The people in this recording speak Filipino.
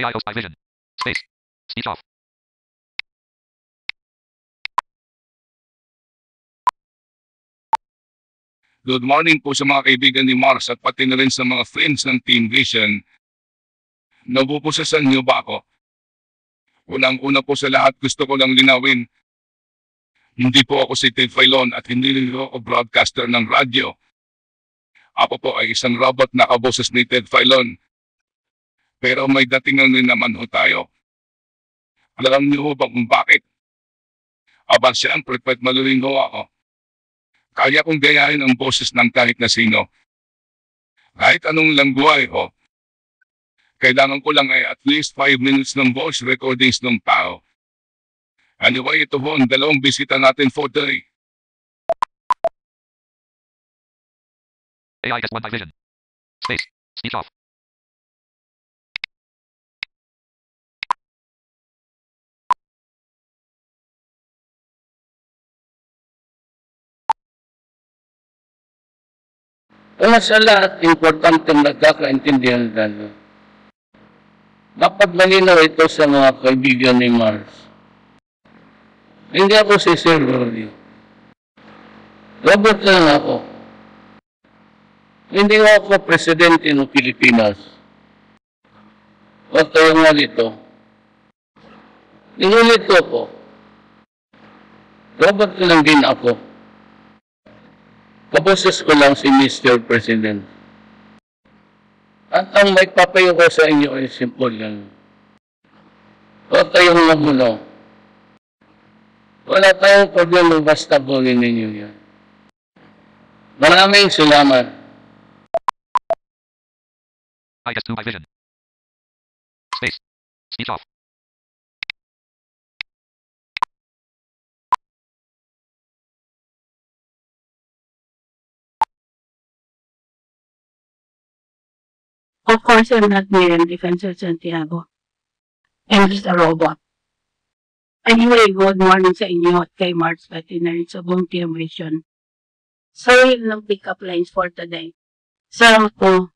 AI host by Vision. Space. Speech off. Good morning po sa mga kaibigan ni Mars at pati na rin sa mga friends ng Team Vision. Nabupusasan niyo ba ako? Unang-una po sa lahat gusto ko lang linawin. Hindi po ako si Ted Filon at hindi rin ako broadcaster ng radyo. Ako po ay isang robot na kaboses ni Ted Filon. Pero may datingan rin naman ho tayo. Alam niyo ho ba kung bakit? Aba siyempre, pwet maluling ho ako. Kaya kong gayahin ang boses ng kahit na sino. Kahit anong langguay ho. Kailangan ko lang ay at least 5 minutes ng voice recordings ng tao. Anyway, ito ho ang dalawang bisita natin for today. AI guest one by Vision. Space. Speech off. Una sa lahat, importante nagkakaintindihan tayo. Dapat malinaw ito sa mga kaibigan ni Mars. Hindi ako si Sir Rolly. Robot lang ako. Hindi ako presidente ng Pilipinas. Huwag kayong malito. Inulit ko. Robot lang din ako. Kaboses ko lang si Mr. President. At ang may ko sa inyo ay simple lang. Huwag kayong magulo. Wala tayong problema basta gawin ninyo yan. Maraming salamat. I guest two by Vision. Space. Speech off. Of course, I'm not Miriam Defensor Santiago. I'm just a robot. Anyway, good morning sa inyo at kay na rin sa buong Team Vision. Sorry ng pick-up lines for today. Sarang ko,